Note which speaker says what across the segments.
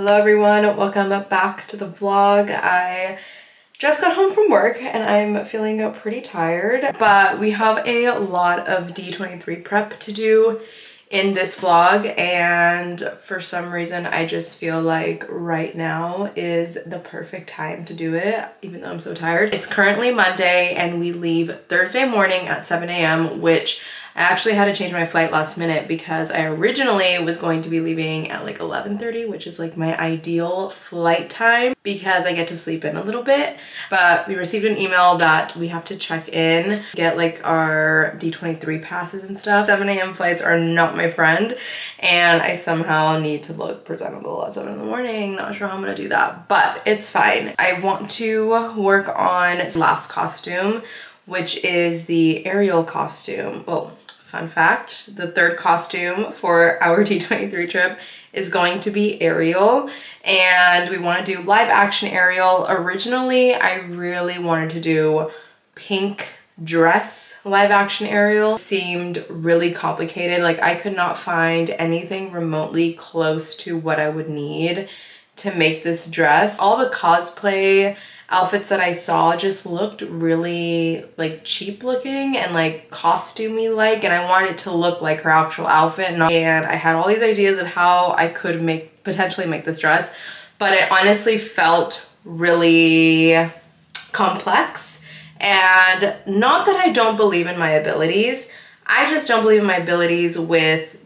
Speaker 1: Hello everyone, welcome back to the vlog. I just got home from work and I'm feeling pretty tired, but we have a lot of D23 prep to do in this vlog and for some reason I just feel like right now is the perfect time to do it even though I'm so tired. It's currently Monday and we leave Thursday morning at 7 a.m. which I actually had to change my flight last minute because I originally was going to be leaving at like 11.30, which is like my ideal flight time because I get to sleep in a little bit. But we received an email that we have to check in, get like our D23 passes and stuff. 7 a.m. flights are not my friend and I somehow need to look presentable at 7 in the morning. Not sure how I'm gonna do that, but it's fine. I want to work on last costume which is the Ariel costume. Well, fun fact, the third costume for our D23 trip is going to be Ariel and we want to do live action Ariel. Originally, I really wanted to do pink dress live action Ariel. Seemed really complicated. Like I could not find anything remotely close to what I would need to make this dress. All the cosplay outfits that I saw just looked really like cheap looking and like costumey like and I wanted it to look like her actual outfit and, and I had all these ideas of how I could make potentially make this dress but it honestly felt really complex. And not that I don't believe in my abilities I just don't believe in my abilities with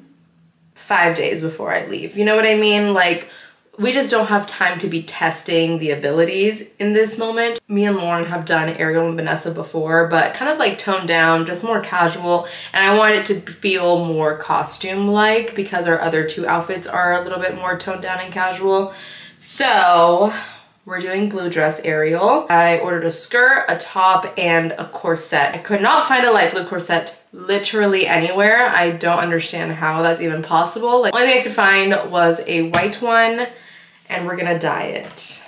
Speaker 1: five days before I leave. You know what I mean? Like we just don't have time to be testing the abilities in this moment. Me and Lauren have done Ariel and Vanessa before, but kind of like toned down, just more casual. And I want it to feel more costume-like because our other two outfits are a little bit more toned down and casual. So we're doing blue dress Ariel. I ordered a skirt, a top, and a corset. I could not find a light blue corset literally anywhere. I don't understand how that's even possible. Like, only thing I could find was a white one and we're gonna dye it.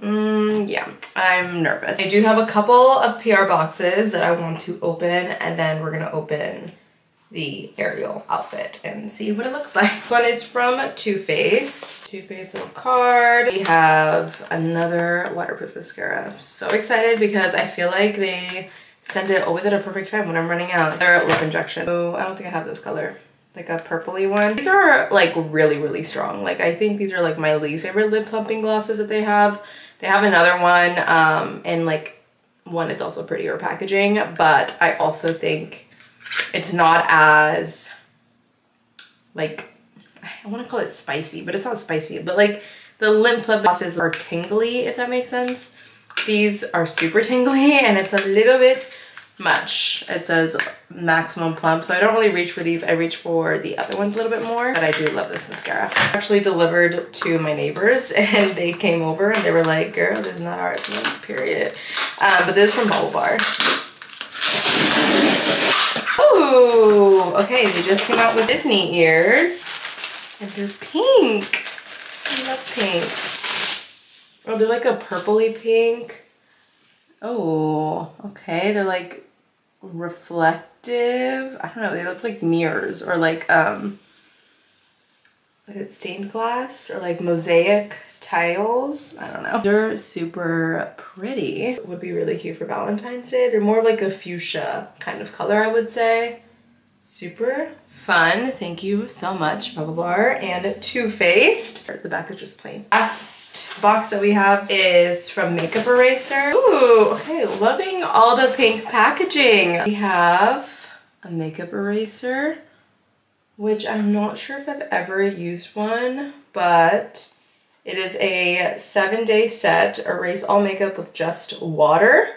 Speaker 1: Mm, yeah, I'm nervous. I do have a couple of PR boxes that I want to open and then we're gonna open the Ariel outfit and see what it looks like. This one is from Too Faced. Too Faced little card. We have another waterproof mascara. I'm so excited because I feel like they send it always at a perfect time when I'm running out. They're lip injection. Oh, I don't think I have this color like a purpley one. These are like really, really strong. Like I think these are like my least favorite lip plumping glosses that they have. They have another one um, and like one it's also prettier packaging, but I also think it's not as like, I want to call it spicy, but it's not spicy, but like the lip plump glosses are tingly, if that makes sense. These are super tingly and it's a little bit much. It says maximum plump, so I don't really reach for these. I reach for the other ones a little bit more, but I do love this mascara. Actually delivered to my neighbors and they came over and they were like, girl, this is not ours, period. Um, but this is from BaubleBar. Okay, they just came out with Disney ears and they're pink. I love pink. Oh, they're like a purpley pink. Oh, okay. They're like reflective. I don't know, they look like mirrors or like, um, like it stained glass or like mosaic tiles. I don't know. They're super pretty. Would be really cute for Valentine's Day. They're more like a fuchsia kind of color, I would say. Super fun. Thank you so much, BaubleBar and Too Faced. The back is just plain. Last box that we have is from Makeup Eraser. Ooh, okay, loving all the pink packaging. We have a makeup eraser, which I'm not sure if I've ever used one, but it is a seven day set. Erase all makeup with just water.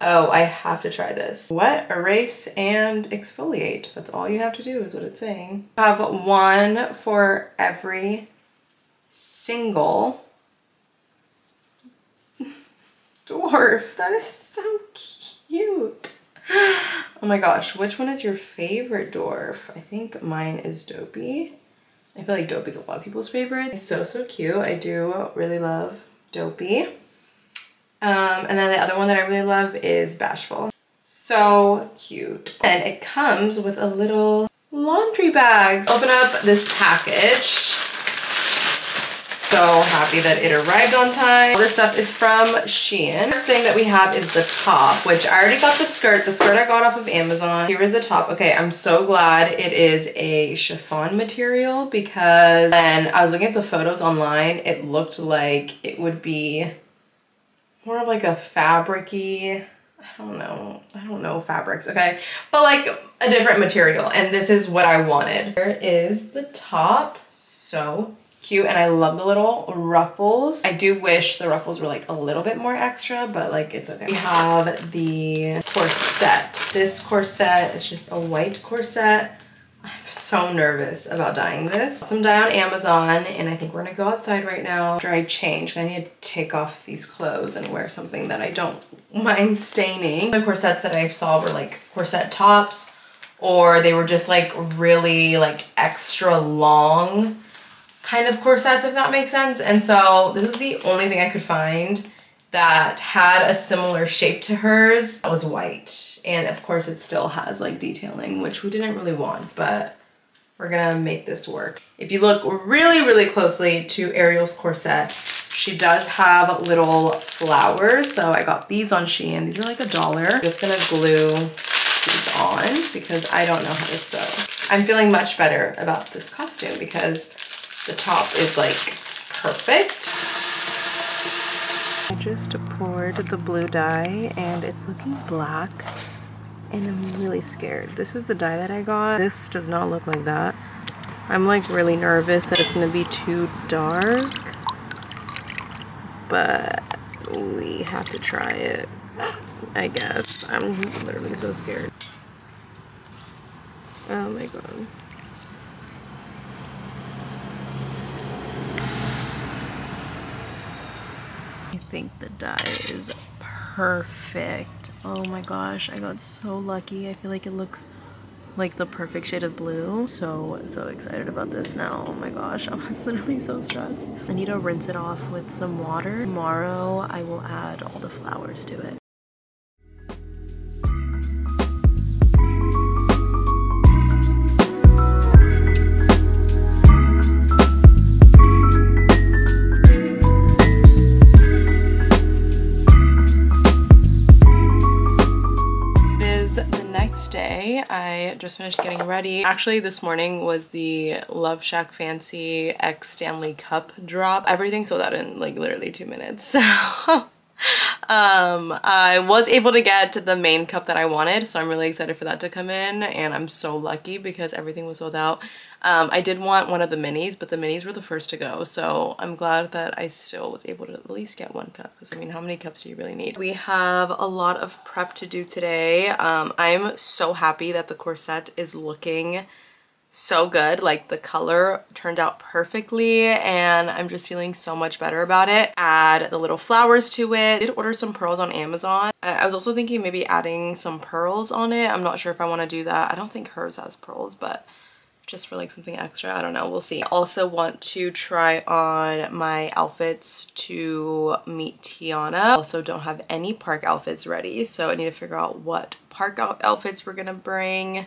Speaker 1: Oh, I have to try this. Wet, erase, and exfoliate. That's all you have to do is what it's saying. Have one for every single dwarf. That is so cute. Oh my gosh, which one is your favorite dwarf? I think mine is Dopey. I feel like Dopey's a lot of people's favorite. So, so cute. I do really love Dopey. Um, and then the other one that I really love is Bashful. So cute. And it comes with a little laundry bags. Open up this package so happy that it arrived on time. This stuff is from Shein. First thing that we have is the top, which I already got the skirt. The skirt I got off of Amazon. Here is the top. Okay, I'm so glad it is a chiffon material because when I was looking at the photos online, it looked like it would be more of like a fabricy I don't know. I don't know fabrics, okay? But like a different material. And this is what I wanted. Here is the top. So cute and I love the little ruffles. I do wish the ruffles were like a little bit more extra, but like it's okay. We have the corset. This corset is just a white corset. I'm so nervous about dyeing this. Some dye on Amazon and I think we're gonna go outside right now after I change. I need to take off these clothes and wear something that I don't mind staining. The corsets that I saw were like corset tops or they were just like really like extra long kind of corsets, if that makes sense. And so this was the only thing I could find that had a similar shape to hers. That was white. And of course it still has like detailing, which we didn't really want, but we're gonna make this work. If you look really, really closely to Ariel's corset, she does have little flowers. So I got these on Shein. These are like a dollar. Just gonna glue these on because I don't know how to sew. I'm feeling much better about this costume because the top is like perfect. I just poured the blue dye and it's looking black and I'm really scared. This is the dye that I got. This does not look like that. I'm like really nervous that it's gonna be too dark, but we have to try it, I guess. I'm literally so scared. Oh my god. Think the dye is perfect. Oh my gosh, I got so lucky. I feel like it looks like the perfect shade of blue. So, so excited about this now. Oh my gosh, I was literally so stressed. I need to rinse it off with some water. Tomorrow, I will add all the flowers to it. I just finished getting ready. Actually, this morning was the Love Shack Fancy X Stanley Cup drop. Everything sold out in like literally two minutes. So um, I was able to get the main cup that I wanted, so I'm really excited for that to come in, and I'm so lucky because everything was sold out. Um, I did want one of the minis, but the minis were the first to go, so I'm glad that I still was able to at least get one cup, because I mean, how many cups do you really need? We have a lot of prep to do today. Um, I'm so happy that the corset is looking so good like the color turned out perfectly and I'm just feeling so much better about it. Add the little flowers to it. I did order some pearls on Amazon. I was also thinking maybe adding some pearls on it. I'm not sure if I want to do that. I don't think hers has pearls but just for like something extra I don't know we'll see. Also want to try on my outfits to meet Tiana. Also don't have any park outfits ready so I need to figure out what park outfits we're gonna bring.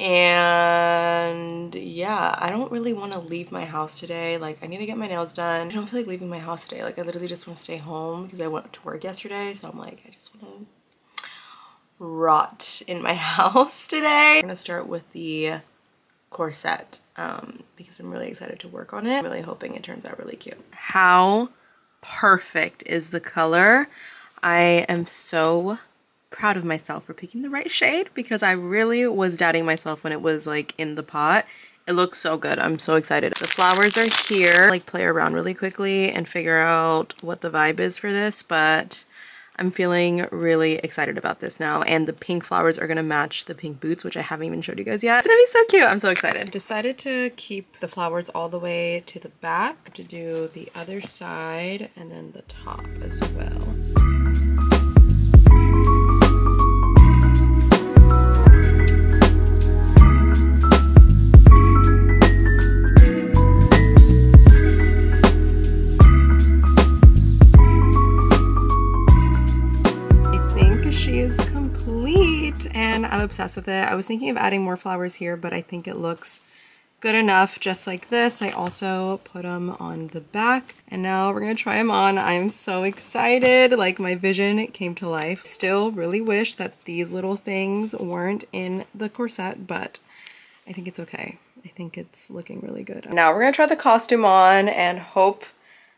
Speaker 1: And yeah i don't really want to leave my house today like i need to get my nails done. I don't feel like leaving my house today like i literally just want to stay home because i went to work yesterday so i'm like i just want to rot in my house today. I'm gonna start with the corset um, because i'm really excited to work on it I'm really hoping it turns out really cute how perfect is the color i am so proud of myself for picking the right shade because I really was doubting myself when it was like in the pot. It looks so good. I'm so excited. The flowers are here. Like play around really quickly and figure out what the vibe is for this, but I'm feeling really excited about this now. And the pink flowers are gonna match the pink boots, which I haven't even showed you guys yet. It's gonna be so cute. I'm so excited. Decided to keep the flowers all the way to the back to do the other side and then the top as well. And I'm obsessed with it. I was thinking of adding more flowers here, but I think it looks good enough just like this. I also put them on the back and now we're gonna try them on. I'm so excited. Like my vision came to life. Still really wish that these little things weren't in the corset, but I think it's okay. I think it's looking really good. Now we're gonna try the costume on and hope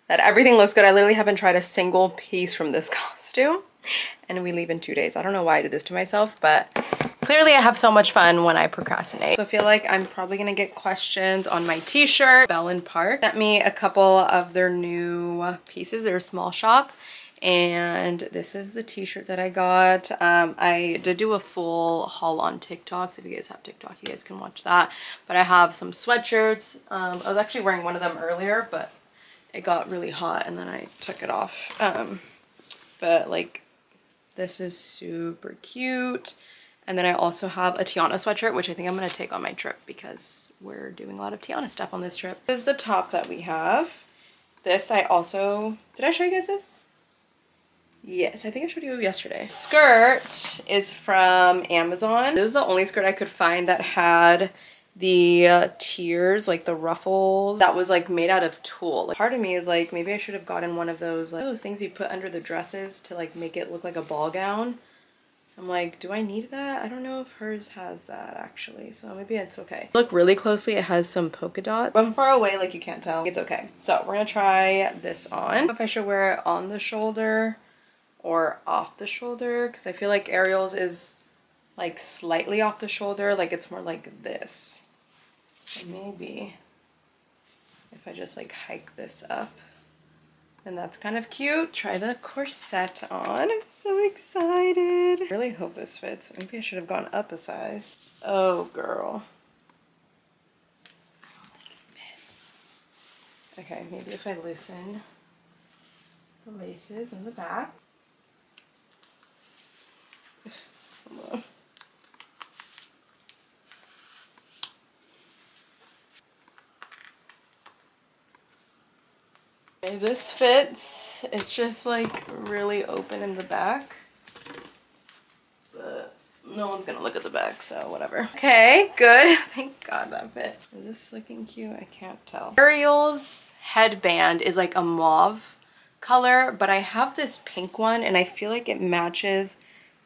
Speaker 1: that everything looks good. I literally haven't tried a single piece from this costume and we leave in two days. I don't know why I did this to myself, but clearly I have so much fun when I procrastinate. So I feel like I'm probably gonna get questions on my t-shirt. Bell and Park sent me a couple of their new pieces. They're a small shop and this is the t-shirt that I got. Um, I did do a full haul on TikTok, so if you guys have TikTok, you guys can watch that. But I have some sweatshirts. Um, I was actually wearing one of them earlier, but it got really hot and then I took it off. Um, but like this is super cute. And then I also have a Tiana sweatshirt, which I think I'm to take on my trip because we're doing a lot of Tiana stuff on this trip. This is the top that we have. This I also, did I show you guys this? Yes, I think I showed you yesterday. Skirt is from Amazon. This was the only skirt I could find that had the uh, tiers, like the ruffles, that was like made out of tulle. Like, part of me is like, maybe I should have gotten one of those, like those things you put under the dresses to like make it look like a ball gown. I'm like, do I need that? I don't know if hers has that actually, so maybe it's okay. Look really closely, it has some polka dots. I'm far away, like you can't tell. It's okay. So we're gonna try this on. if I should wear it on the shoulder or off the shoulder, because I feel like Ariel's is like slightly off the shoulder, like it's more like this. So maybe if I just like hike this up, then that's kind of cute. Try the corset on. I'm so excited. I really hope this fits. Maybe I should have gone up a size. Oh, girl. I don't think it fits. Okay, maybe if I loosen the laces in the back. Okay, this fits. It's just like really open in the back. But no one's gonna look at the back, so whatever. Okay, good. Thank God that fit. Is this looking cute? I can't tell. Ariel's headband is like a mauve color, but I have this pink one and I feel like it matches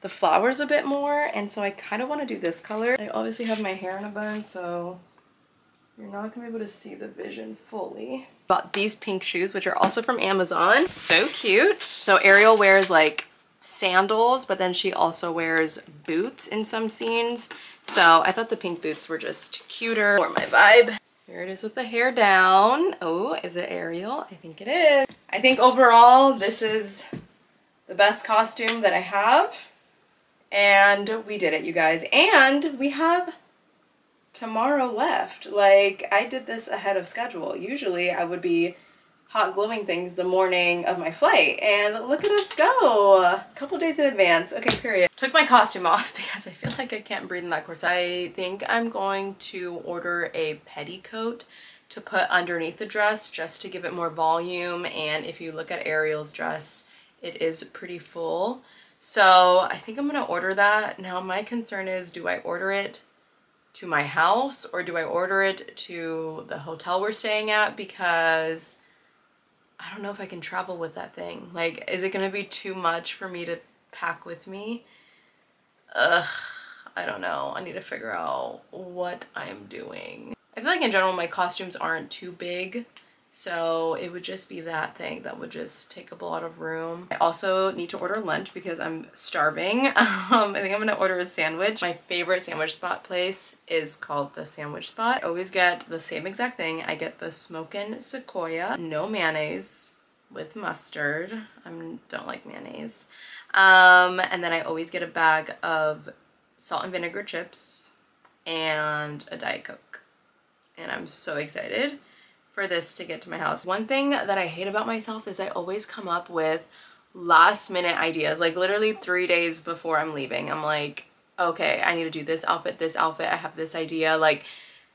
Speaker 1: the flowers a bit more. And so I kind of want to do this color. I obviously have my hair in a bun, so you're not gonna be able to see the vision fully. Bought these pink shoes, which are also from Amazon. So cute. So Ariel wears like sandals, but then she also wears boots in some scenes. So I thought the pink boots were just cuter for my vibe. Here it is with the hair down. Oh, is it Ariel? I think it is. I think overall, this is the best costume that I have. And we did it, you guys. And we have tomorrow left. Like, I did this ahead of schedule. Usually I would be hot gluing things the morning of my flight. And look at us go. A couple days in advance. Okay, period. Took my costume off because I feel like I can't breathe in that corset. I think I'm going to order a petticoat to put underneath the dress just to give it more volume. And if you look at Ariel's dress, it is pretty full. So I think I'm gonna order that. Now my concern is, do I order it to my house or do I order it to the hotel we're staying at because I don't know if I can travel with that thing. Like, is it gonna be too much for me to pack with me? Ugh, I don't know. I need to figure out what I'm doing. I feel like in general my costumes aren't too big so it would just be that thing that would just take up a lot of room. I also need to order lunch because I'm starving. Um, I think I'm gonna order a sandwich. My favorite sandwich spot place is called The Sandwich Spot. I always get the same exact thing. I get the smokin' sequoia, no mayonnaise with mustard. I don't like mayonnaise. Um, and then I always get a bag of salt and vinegar chips and a Diet Coke. And I'm so excited for this to get to my house. One thing that I hate about myself is I always come up with last minute ideas, like literally three days before I'm leaving. I'm like, okay, I need to do this outfit, this outfit, I have this idea. Like,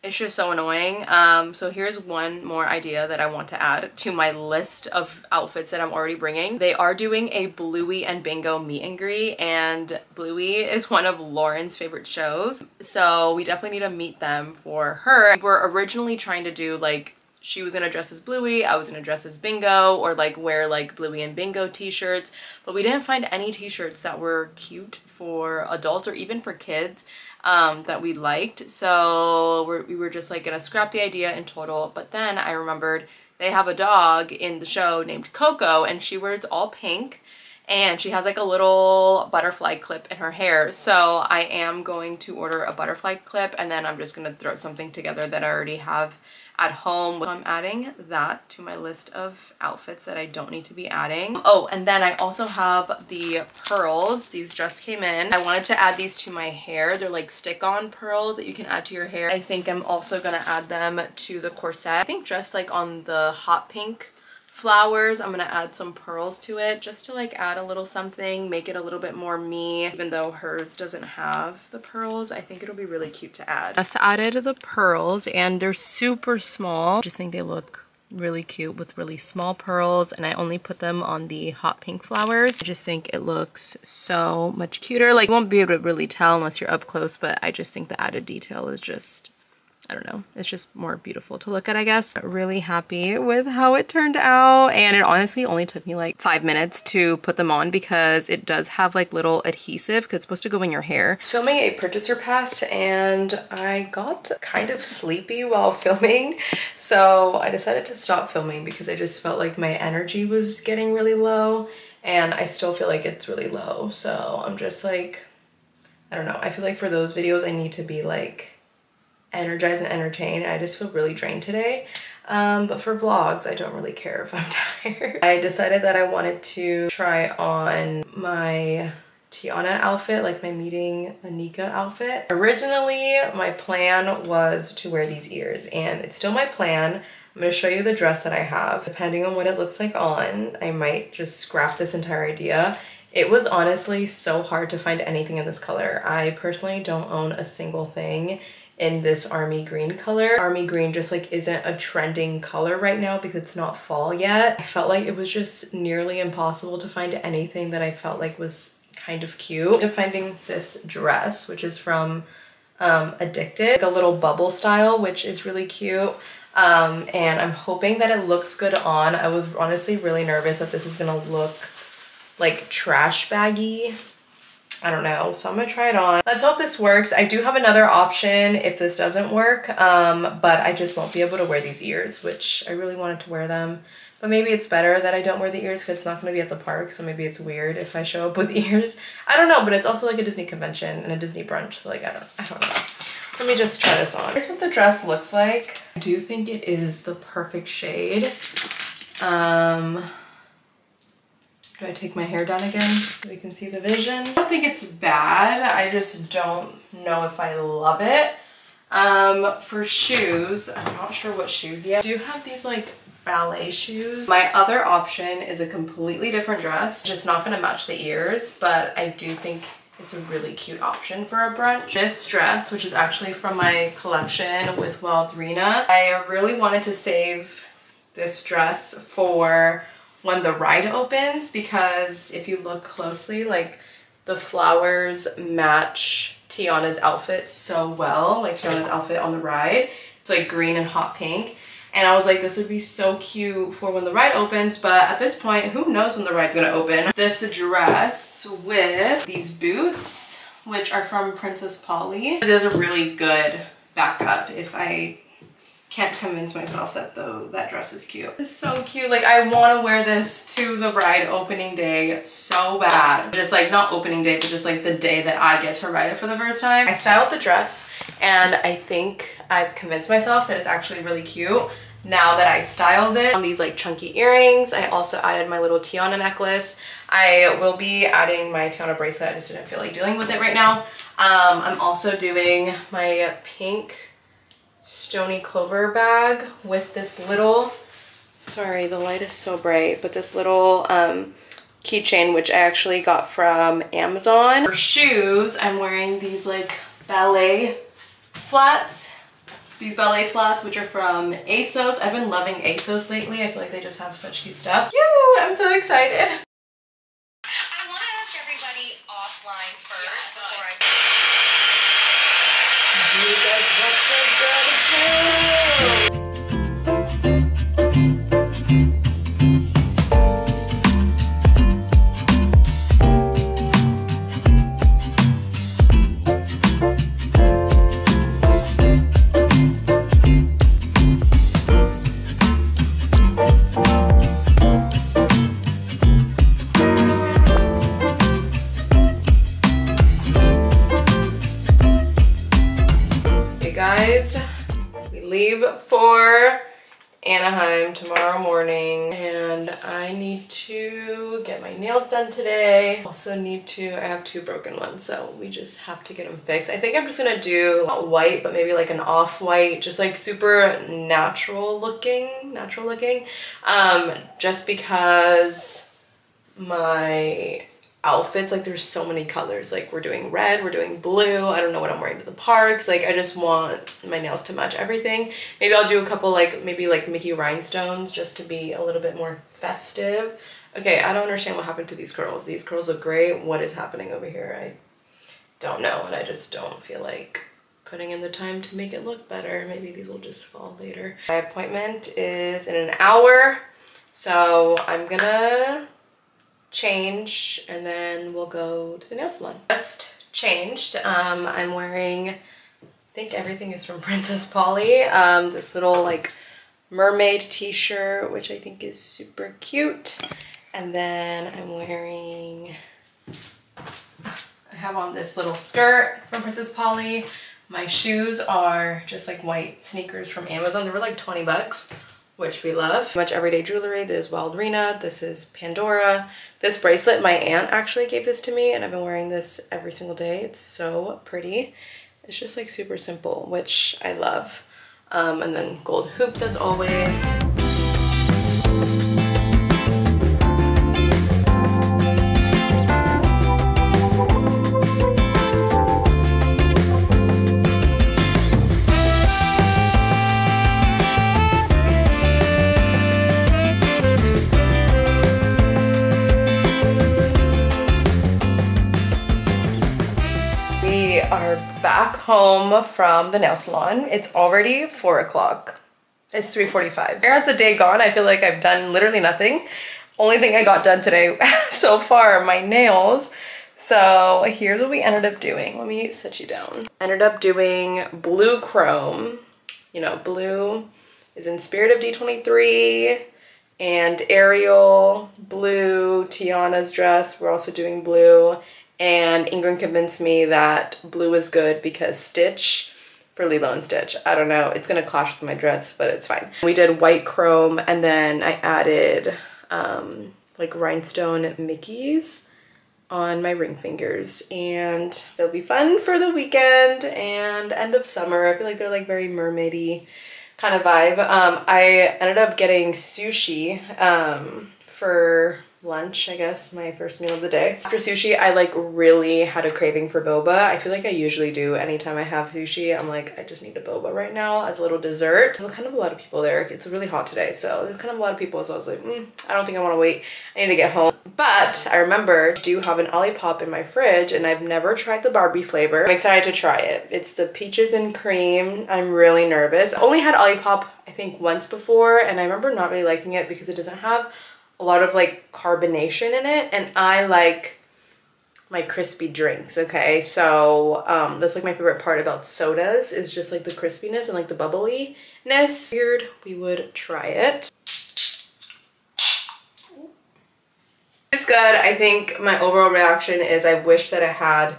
Speaker 2: It's just so annoying. Um, so here's one more idea that I want to add to my list of outfits that I'm already bringing. They are doing a Bluey and Bingo meet and greet and Bluey is one of Lauren's favorite shows. So we definitely need to meet them for her. We're originally trying to do like she was gonna dress as Bluey, I was gonna dress as Bingo, or like wear like Bluey and Bingo t-shirts, but we didn't find any t-shirts that were cute for adults or even for kids um, that we liked. So we're, we were just like gonna scrap the idea in total. But then I remembered they have a dog in the show named Coco and she wears all pink and she has like a little butterfly clip in her hair. So I am going to order a butterfly clip and then I'm just gonna throw something together that I already have at home. So I'm adding that to my list of outfits that I don't need to be adding. Oh, and then I also have the pearls. These just came in. I wanted to add these to my hair. They're like stick-on pearls that you can add to your hair. I think I'm also gonna add them to the corset. I think just like on the hot pink flowers. I'm gonna add some pearls to it just to like add a little something, make it a little bit more me. Even though hers doesn't have the pearls, I think it'll be really cute to add. Just added the pearls and they're super small. Just think they look really cute with really small pearls and I only put them on the hot pink flowers. I just think it looks so much cuter. Like you won't be able to really tell unless you're up close, but I just think the added detail is just I don't know, it's just more beautiful to look at, I guess. Really happy with how it turned out. And it honestly only took me like five minutes to put them on because it does have like little adhesive because it's supposed to go in your hair. filming a purchaser pass and I got kind of sleepy while filming. So I decided to stop filming because I just felt like my energy was getting really low and I still feel like it's really low. So I'm just like, I don't know. I feel like for those videos, I need to be like energized and entertained. I just feel really drained today. Um, but for vlogs, I don't really care if I'm tired. I decided that I wanted to try on my Tiana outfit, like my meeting Anika outfit. Originally, my plan was to wear these ears and it's still my plan. I'm gonna show you the dress that I have. Depending on what it looks like on, I might just scrap this entire idea. It was honestly so hard to find anything in this color. I personally don't own a single thing in this army green color. Army green just like isn't a trending color right now because it's not fall yet. I felt like it was just nearly impossible to find anything that I felt like was kind of cute. I'm finding this dress, which is from um, Addicted, like a little bubble style, which is really cute. Um, and I'm hoping that it looks good on. I was honestly really nervous that this was gonna look like trash baggy I don't know. So I'm gonna try it on. Let's hope this works. I do have another option if this doesn't work, um, but I just won't be able to wear these ears, which I really wanted to wear them. But maybe it's better that I don't wear the ears because it's not gonna be at the park, so maybe it's weird if I show up with ears. I don't know, but it's also like a Disney convention and a Disney brunch, so like I don't, I don't know. Let me just try this on. Here's what the dress looks like. I do think it is the perfect shade. Um, do I take my hair down again so we can see the vision? I don't think it's bad. I just don't know if I love it. Um, for shoes, I'm not sure what shoes yet. I do have these like ballet shoes. My other option is a completely different dress. Just not gonna match the ears, but I do think it's a really cute option for a brunch. This dress, which is actually from my collection with Wildrina, I really wanted to save this dress for when the ride opens because if you look closely, like the flowers match Tiana's outfit so well, like Tiana's outfit on the ride. It's like green and hot pink. And I was like, this would be so cute for when the ride opens, but at this point, who knows when the ride's gonna open. This dress with these boots, which are from Princess Polly. It is a really good backup if I can't convince myself that though that dress is cute. It's so cute. Like I want to wear this to the ride opening day so bad. Just like not opening day, but just like the day that I get to ride it for the first time. I styled the dress and I think I've convinced myself that it's actually really cute now that I styled it. On these like chunky earrings, I also added my little Tiana necklace. I will be adding my Tiana bracelet. I just didn't feel like dealing with it right now. Um, I'm also doing my pink Stoney Clover bag with this little, sorry, the light is so bright, but this little um, keychain, which I actually got from Amazon. For shoes, I'm wearing these like ballet flats these ballet flats, which are from ASOS. I've been loving ASOS lately. I feel like they just have such cute stuff. Yoo, I'm so excited.
Speaker 1: Also need to, I have two broken ones so we just have to get them fixed. I think I'm just gonna do not white but maybe like an off-white, just like super natural looking, natural looking. Um, just because my outfits like there's so many colors like we're doing red we're doing blue i don't know what i'm wearing to the parks like i just want my nails to match everything maybe i'll do a couple like maybe like mickey rhinestones just to be a little bit more festive okay i don't understand what happened to these curls these curls look great what is happening over here i don't know and i just don't feel like putting in the time to make it look better maybe these will just fall later my appointment is in an hour so i'm gonna change and then we'll go to the nail salon. Just changed. Um, I'm wearing, I think everything is from Princess Polly. Um, this little like mermaid t-shirt, which I think is super cute. And then I'm wearing, I have on this little skirt from Princess Polly. My shoes are just like white sneakers from Amazon. They were like 20 bucks which we love. Much everyday jewelry. This is Wildrina. This is Pandora. This bracelet, my aunt actually gave this to me and I've been wearing this every single day. It's so pretty. It's just like super simple, which I love. Um, and then gold hoops as always. We are back home from the nail salon. It's already four o'clock. It's 3.45. Where has the day gone? I feel like I've done literally nothing. Only thing I got done today so far my nails. So here's what we ended up doing. Let me set you down. Ended up doing blue chrome. You know, blue is in spirit of D23 and Ariel, blue, Tiana's dress, we're also doing blue. And Ingrid convinced me that blue is good because Stitch for Lilo and Stitch. I don't know, it's gonna clash with my dress, but it's fine. We did white chrome and then I added um, like rhinestone Mickeys on my ring fingers and they'll be fun for the weekend and end of summer. I feel like they're like very mermaidy kind of vibe. Um, I ended up getting sushi um, for lunch, I guess, my first meal of the day. After sushi, I like really had a craving for boba. I feel like I usually do anytime I have sushi. I'm like, I just need a boba right now as a little dessert. There's kind of a lot of people there. It's really hot today, so there's kind of a lot of people, so I was like, mm, I don't think I want to wait. I need to get home. But I remember I do have an Olipop in my fridge and I've never tried the Barbie flavor. I'm excited to try it. It's the peaches and cream. I'm really nervous. I only had Olipop I think once before and I remember not really liking it because it doesn't have a lot of like carbonation in it and I like my crispy drinks okay? So um that's like my favorite part about sodas is just like the crispiness and like the bubbliness. Weird we would try it. It's good. I think my overall reaction is i wish that i had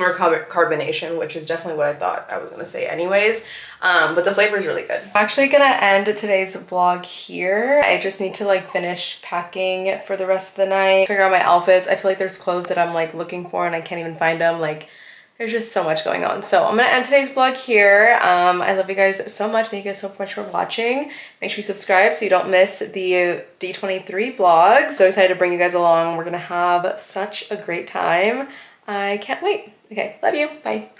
Speaker 1: more carbonation, which is definitely what I thought I was gonna say anyways. Um, but the flavor is really good. I'm actually gonna end today's vlog here. I just need to like finish packing for the rest of the night, figure out my outfits. I feel like there's clothes that I'm like looking for and I can't even find them. Like there's just so much going on. So I'm gonna end today's vlog here. Um, I love you guys so much. Thank you guys so much for watching. Make sure you subscribe so you don't miss the D23 vlog. So excited to bring you guys along. We're gonna have such a great time. I can't wait. Okay, love you. Bye.